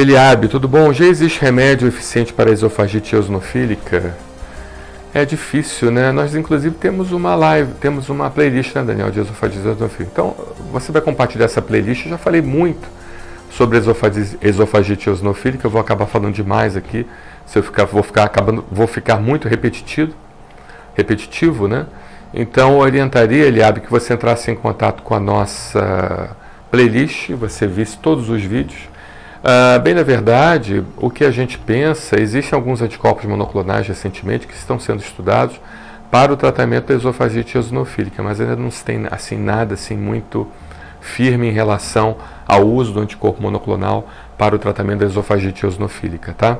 Eliabe, tudo bom? Já existe remédio eficiente para a esofagite eosinofílica? É difícil, né? Nós, inclusive, temos uma live, temos uma playlist, né, Daniel, de esofagite eosinofílica. Então, você vai compartilhar essa playlist. Eu já falei muito sobre esofagite eosinofílica, eu vou acabar falando demais aqui. Se eu ficar, vou ficar acabando, vou ficar muito repetitivo, repetitivo, né? Então, eu orientaria, Eliabe, que você entrasse em contato com a nossa playlist, você visse todos os vídeos Uh, bem na verdade, o que a gente pensa, existem alguns anticorpos monoclonais recentemente que estão sendo estudados para o tratamento da esofagite eosinofílica, mas ainda não se tem assim, nada assim, muito firme em relação ao uso do anticorpo monoclonal para o tratamento da esofagite eosinofílica. Tá?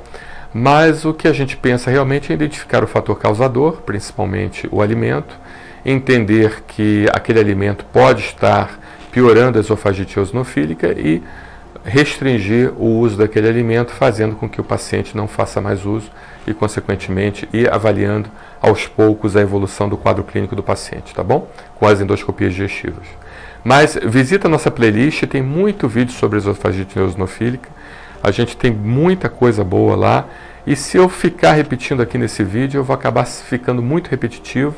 Mas o que a gente pensa realmente é identificar o fator causador, principalmente o alimento, entender que aquele alimento pode estar piorando a esofagite eosinofílica e restringir o uso daquele alimento, fazendo com que o paciente não faça mais uso e, consequentemente, ir avaliando aos poucos a evolução do quadro clínico do paciente, tá bom? Com as endoscopias digestivas. Mas visita a nossa playlist, tem muito vídeo sobre esofagite eosinofílica. A gente tem muita coisa boa lá. E se eu ficar repetindo aqui nesse vídeo, eu vou acabar ficando muito repetitivo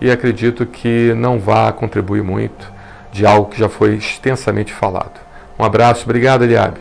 e acredito que não vá contribuir muito de algo que já foi extensamente falado. Um abraço, obrigado, Eliabe.